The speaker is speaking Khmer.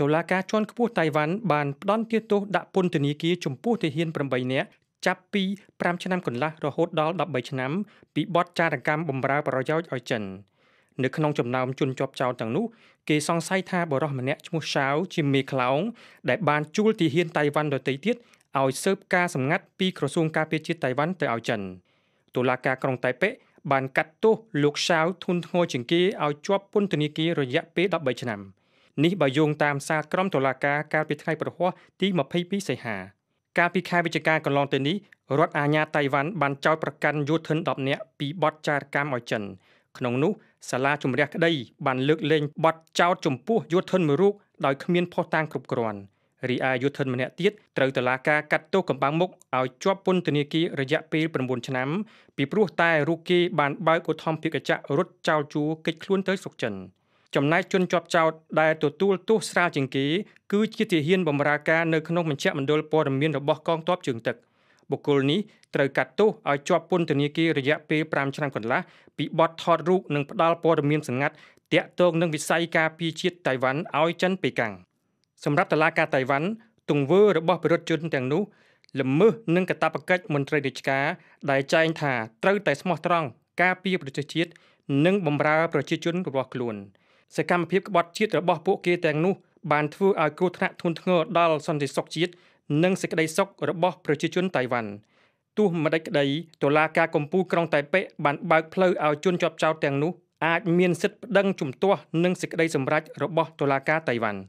តុលាការជាន់ខ្ពស់តៃវ៉ាន់បានផ្តន្ទាទោសដាក់ពន្ធនាគារចំពោះទាហាន8នាក់ចាប់ពី5ឆ្នាំកន្លះរហូតដល់13ឆ្នាំពីបទចារកម្មបំរើប្រយោជន៍ឲ្យចិននៅក្នុងចំណោមជនជាប់ចោទទាំងនោះគេសង្ស័យថាបរិសម្នាក់ឈ្មោះឆាវជាមេខ្លោងដែលបានជួលទាហានតៃវ៉ាន់ដទៃទៀតឲ្យស៊ើបការសម្ងាត់ពីក្រសួងការពារជាតិតៃវ៉ាន់ទៅឲ្យចិនតុលាការក្រុងតៃប៉េបានកាត់ទោសលោកឆាវធុនធ្ងរជាងគេឲ្យជាប់ពន្ធនាគាររយៈពេល13ឆ្នាំ នេះបើយោងតាមសារក្រមតុលាការកាលពីថ្ងៃប្រហ័សទី22សីហាកាលពីខែវិច្ឆិកាកន្លងទៅនេះរដ្ឋអាជ្ញាតៃវ៉ាន់បានចោទប្រកាន់យោធិន10នាក់ពីបទចារកម្មឲ្យចិនក្នុងនោះសាលាជំរះក្តីបានលើកលែងបទចោទចំពោះយោធិនមួយរូបដោយគ្មានភស្តុតាងគ្រប់គ្រាន់រីឯយុធិនម្នាក់ទៀតត្រូវតុលាការកាត់ទោសកំបាំងមុខឲ្យជាប់ពន្ធនាគាររយៈពេល9ឆ្នាំពីព្រោះតែរូបគេបានបើកឧទ្ធម្ភាគចក្ររត់ចោលជួកិច្ចខ្លួនទៅស្រុកចិន ចំណែកជនជាប់ចោតដែលទទួលទោសស្រាលជាងគេគឺជាទាហានបម្រើការនៅក្នុងមជ្ឈមណ្ឌលព័ត៌មានរបស់កងទ័ពជើងទឹកបុគ្គលនេះត្រូវកាត់ទោសឲ្យជាប់ពន្ធនាគាររយៈពេល5ឆ្នាំកន្លះពីបទថតរូបនិងផ្ដាល់ព័ត៌មានសម្ងាត់តាក់ទងនឹងវិស័យការពារជាតិតៃវ៉ាន់ឲ្យចិនប៉េកាំងសម្រាប់តឡាការតៃវ៉ាន់ទង្វើរបស់ប្រយុទ្ធជនទាំងនោះល្មើសនឹងកាតព្វកិច្ចមន្ត្រីរាជការដែលចែងថាត្រូវតែស្មោះត្រង់ការពារប្រជាជាតិនិងបម្រើប្រជាជនរបស់ខ្លួន សកម្មភាពក្បត់ជាតិរបស់ពួកគេទាំងនោះបានធ្វើឲ្យគ្រោះថ្នាក់ធ្ងន់ធ្ងរដល់សន្តិសុខជាតិនិងសេចក្តីសុខរបស់ប្រជាជនតៃវ៉ាន់ទោះមិនដេចក្តីតុលាការកំពូលក្រុងតៃប៉េបានបើកផ្លូវឲ្យជនជាប់ចោតទាំងនោះអាចមានសិទ្ធិប្តឹងជំទាស់នឹងសេចក្តីសម្រេចរបស់តុលាការតៃវ៉ាន់